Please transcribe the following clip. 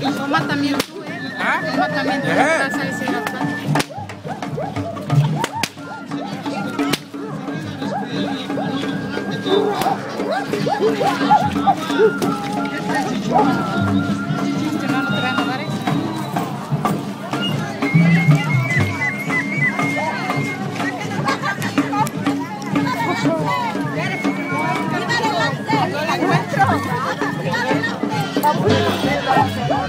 Y Roma también tú, ¿eh? ¿Ah? También tú Obrigado.